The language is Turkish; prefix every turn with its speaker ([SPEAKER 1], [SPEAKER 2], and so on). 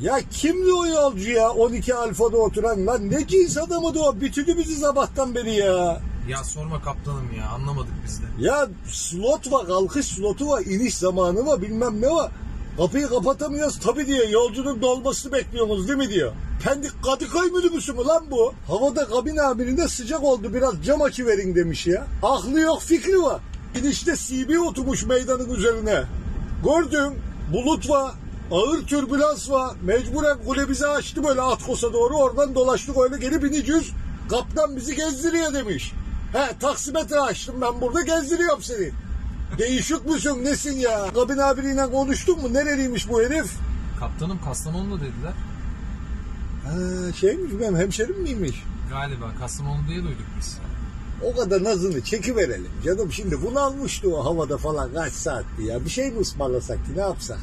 [SPEAKER 1] Ya kimdi o yolcu ya 12 alfada oturan lan ne cins adamı o bütünü bizi sabahtan beri ya.
[SPEAKER 2] Ya sorma kaptanım ya anlamadık biz de.
[SPEAKER 1] Ya slot var kalkış slotu var iniş zamanı var bilmem ne var. Kapıyı kapatamıyoruz tabi diye yolcunun dolmasını bekliyorsunuz değil mi diyor. Pendik Kadıköy minibüsü mü lan bu? Havada kabin amirinde sıcak oldu biraz cam açı verin demiş ya. Aklı yok fikri var. İnişte CB oturmuş meydanın üzerine. Gördüm bulut var. Ağır türbülans var. Mecburen kule bizi açtı böyle Atkos'a doğru. Oradan dolaştık öyle geri bineceğiz. Kaptan bizi gezdiriyor demiş. He taksimetre açtım ben burada gezdiriyorum seni. Değişik müsün nesin ya? Kabin abiyle konuştun mu? Nereliymiş bu herif?
[SPEAKER 2] Kaptanım Kastamonu'da dediler.
[SPEAKER 1] Ha, şeymiş benim hemşerim miymiş?
[SPEAKER 2] Galiba Kastamonu diye duyduk biz.
[SPEAKER 1] O kadar nazını çekiverelim. Canım şimdi bunu almıştı o havada falan kaç saatti ya. Bir şey mi ısmarlasak ki ne yapsak?